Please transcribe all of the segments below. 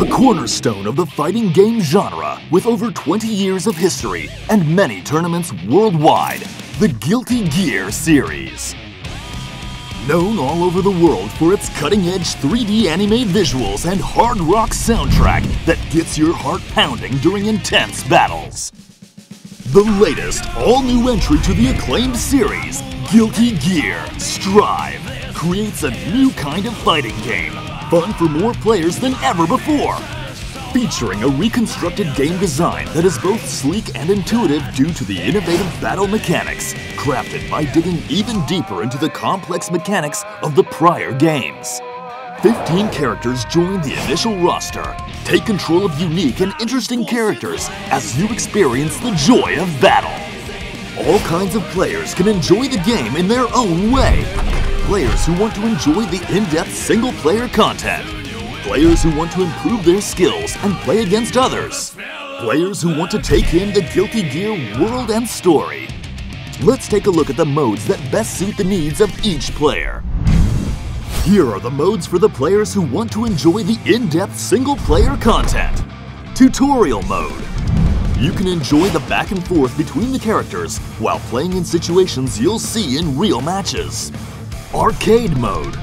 A cornerstone of the fighting game genre with over 20 years of history and many tournaments worldwide, the Guilty Gear series. Known all over the world for its cutting-edge 3D anime visuals and hard rock soundtrack that gets your heart pounding during intense battles. The latest all-new entry to the acclaimed series, Guilty Gear Strive, creates a new kind of fighting game, fun for more players than ever before. Featuring a reconstructed game design that is both sleek and intuitive due to the innovative battle mechanics, crafted by digging even deeper into the complex mechanics of the prior games. 15 characters join the initial roster. Take control of unique and interesting characters as you experience the joy of battle. All kinds of players can enjoy the game in their own way. Players who want to enjoy the in-depth single-player content. Players who want to improve their skills and play against others. Players who want to take in the Guilty Gear world and story. Let's take a look at the modes that best suit the needs of each player. Here are the modes for the players who want to enjoy the in-depth single-player content. Tutorial mode. You can enjoy the back and forth between the characters while playing in situations you'll see in real matches. Arcade mode.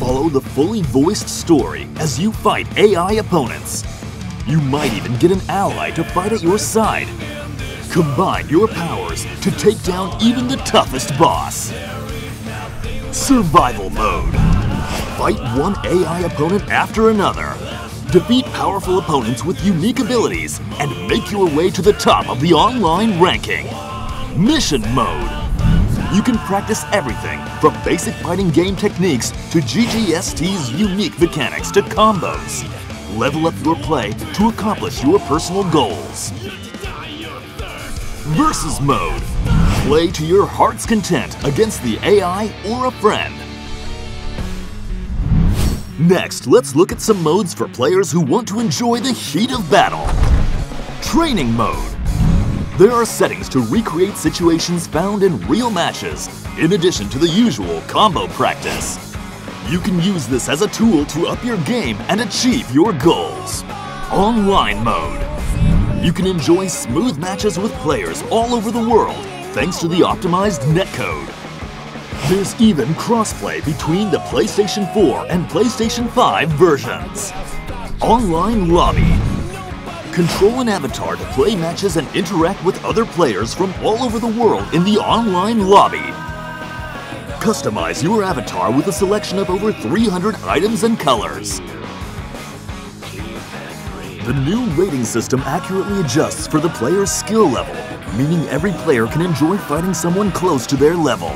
Follow the fully voiced story as you fight AI opponents. You might even get an ally to fight at your side. Combine your powers to take down even the toughest boss. Survival mode. Fight one AI opponent after another. Defeat powerful opponents with unique abilities and make your way to the top of the online ranking. Mission mode. You can practice everything from basic fighting game techniques to GGST's unique mechanics to combos. Level up your play to accomplish your personal goals. Versus mode. Play to your heart's content against the AI or a friend. Next, let's look at some modes for players who want to enjoy the heat of battle. Training mode. There are settings to recreate situations found in real matches, in addition to the usual combo practice. You can use this as a tool to up your game and achieve your goals. Online mode. You can enjoy smooth matches with players all over the world thanks to the optimized netcode. There's even crossplay between the PlayStation 4 and PlayStation 5 versions. Online Lobby. Control an avatar to play matches and interact with other players from all over the world in the online lobby. Customize your avatar with a selection of over 300 items and colors. The new rating system accurately adjusts for the player's skill level, meaning every player can enjoy fighting someone close to their level.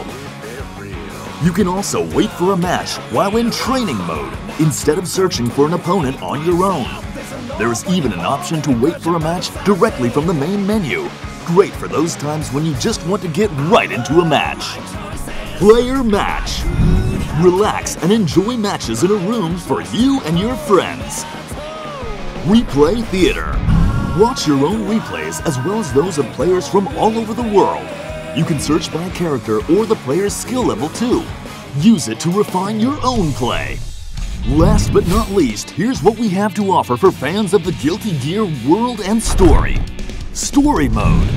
You can also wait for a match while in training mode, instead of searching for an opponent on your own. There is even an option to wait for a match directly from the main menu. Great for those times when you just want to get right into a match. Player Match. Relax and enjoy matches in a room for you and your friends. Replay Theater. Watch your own replays as well as those of players from all over the world. You can search by character or the player's skill level too. Use it to refine your own play. Last but not least, here's what we have to offer for fans of the Guilty Gear world and story. Story Mode.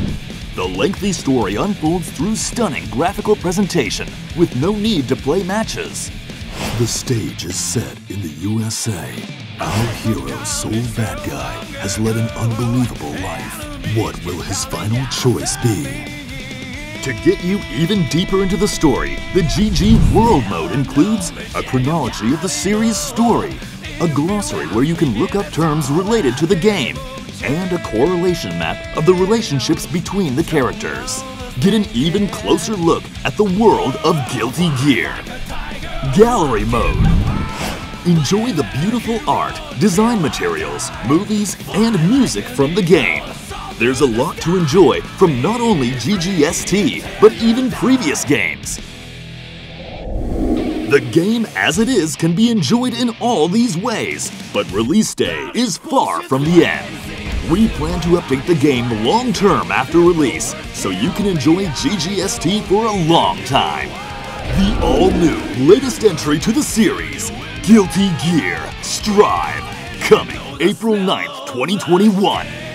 The lengthy story unfolds through stunning graphical presentation with no need to play matches. The stage is set in the USA. Our hero, Soul Bad Guy, has led an unbelievable life. What will his final choice be? To get you even deeper into the story, the GG World Mode includes a chronology of the series' story, a glossary where you can look up terms related to the game, and a correlation map of the relationships between the characters. Get an even closer look at the world of Guilty Gear. Gallery Mode. Enjoy the beautiful art, design materials, movies, and music from the game. There's a lot to enjoy from not only GGST, but even previous games. The game as it is can be enjoyed in all these ways, but release day is far from the end. We plan to update the game long term after release, so you can enjoy GGST for a long time. The all new latest entry to the series, Guilty Gear Strive, Coming April 9th, 2021.